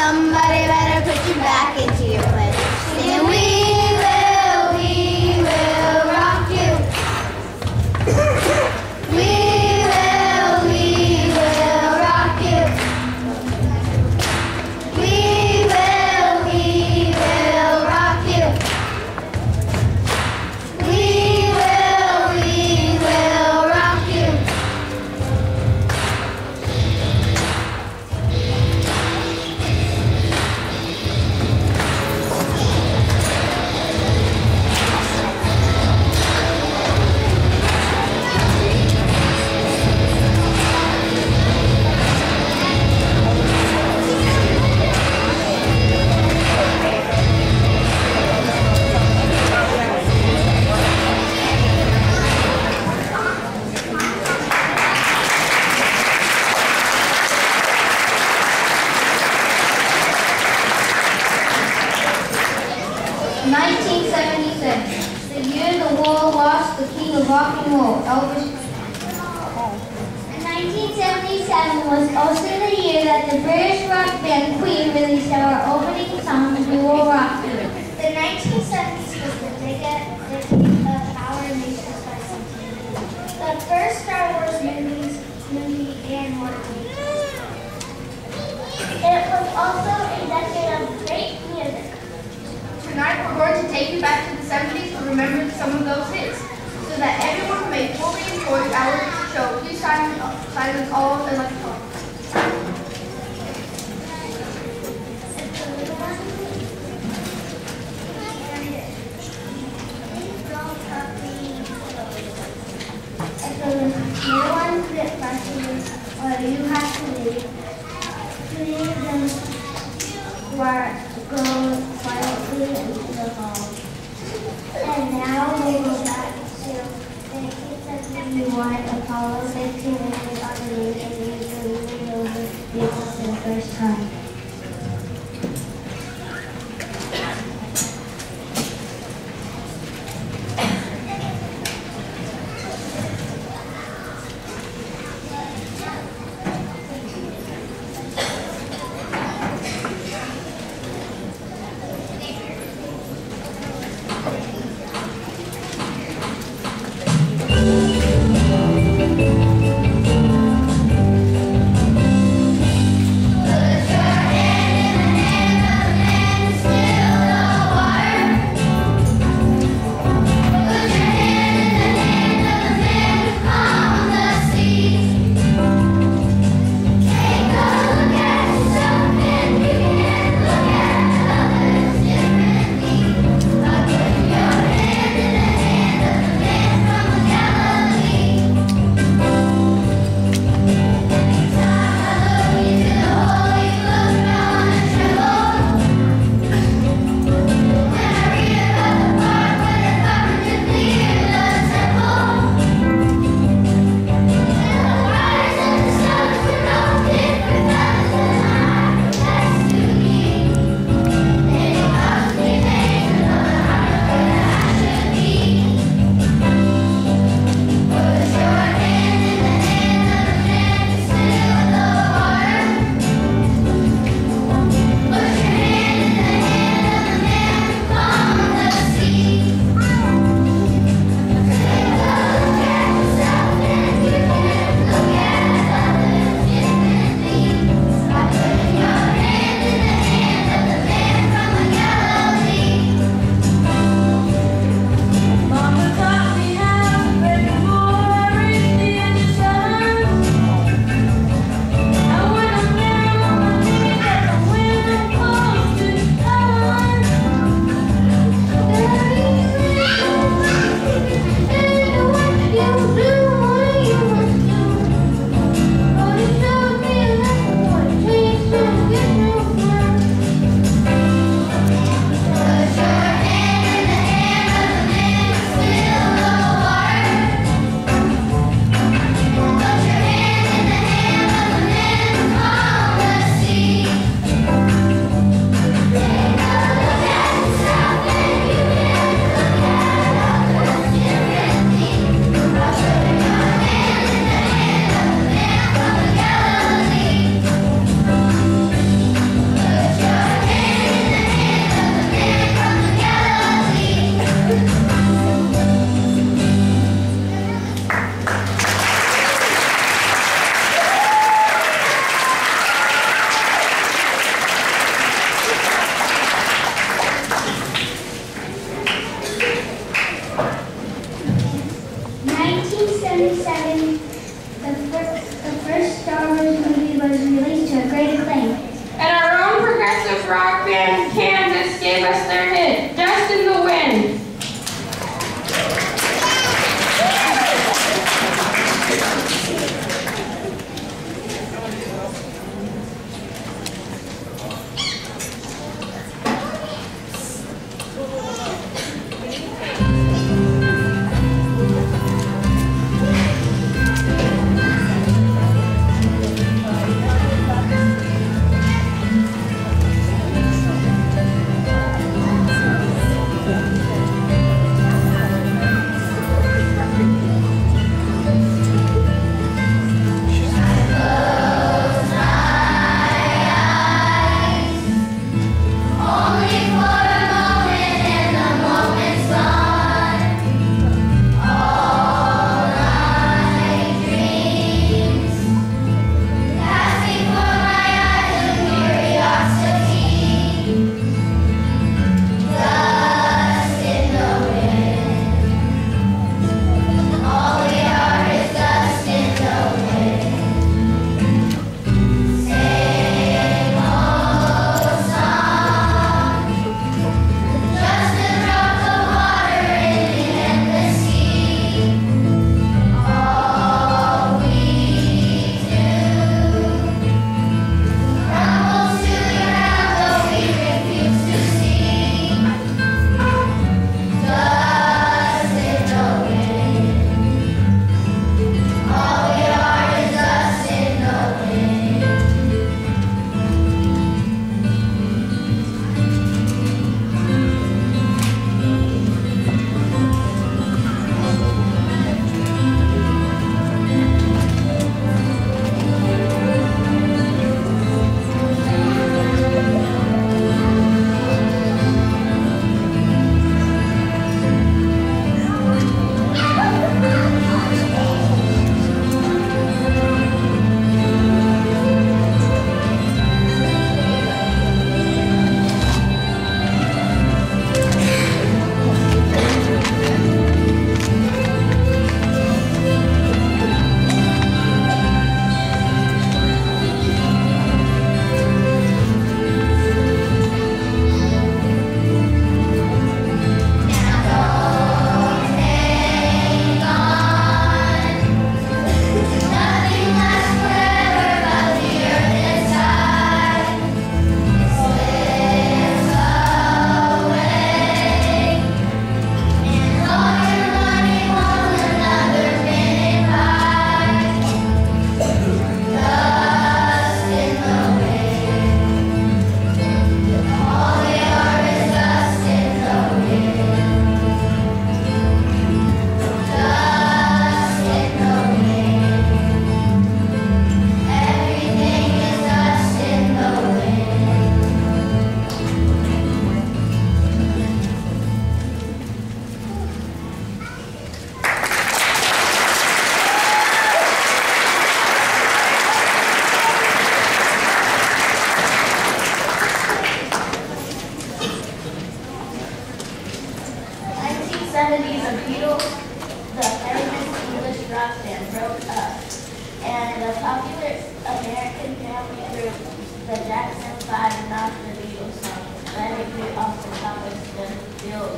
Somebody better put you back into 1977, the year the world lost the king of rock and roll, Elvis. And 1977 was also the year that the British rock band Queen released our opening song, We Will Rock You. The 1970s was the decade of our nation's. The first Star Wars movies, movie and movie. It was also a decade of great take you back to the 70s and remember some of those hits. So that everyone may fully enjoy our show, please silence, silence all electronics. You have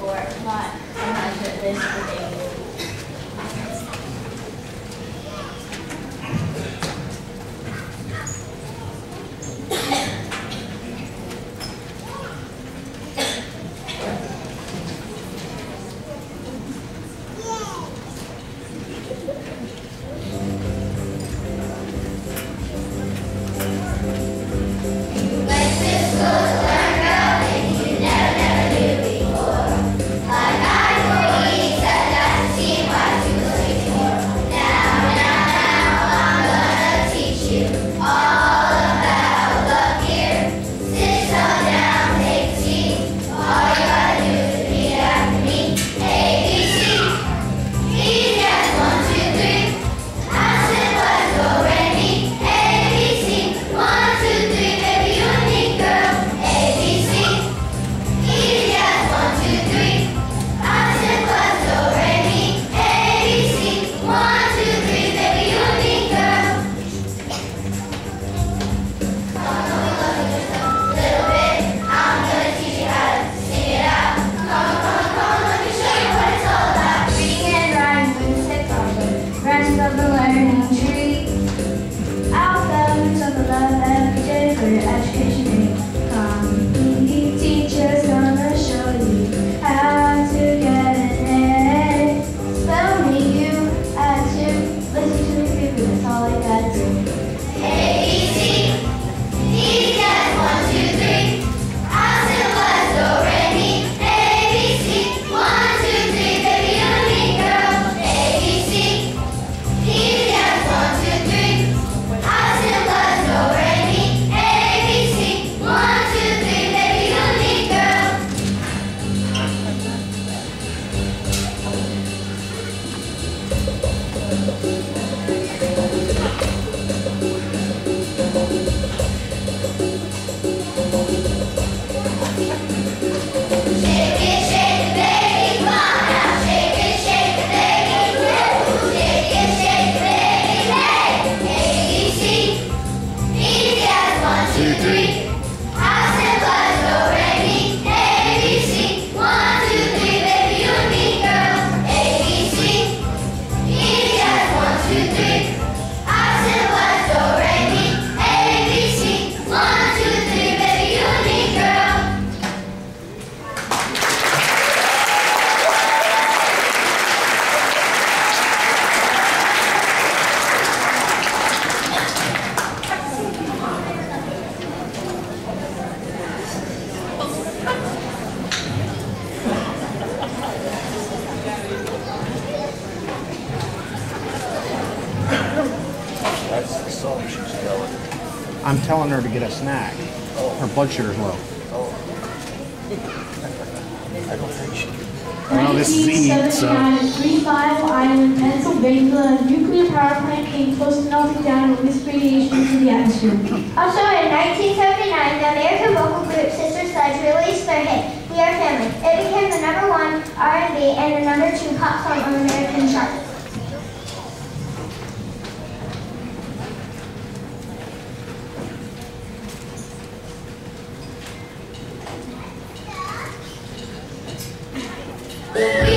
Girl. The song she's telling? I'm telling her to get a snack. Oh. Her blood sugar's low. Oh. I don't think she. Well, this is Eve, so. 1979, at Three Mile Island, Pennsylvania, a nuclear power plant came close to melting down and released radiation into the atmosphere. Oh, also in 1979, the American vocal group Sister Sledge released their hit, We Are Family. It became the number one R&B and the number two pop song on American chart. We